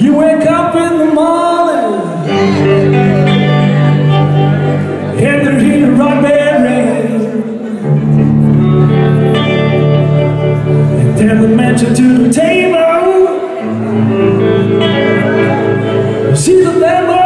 You wake up in the morning And the heat of And then the mansion to the table. She's a the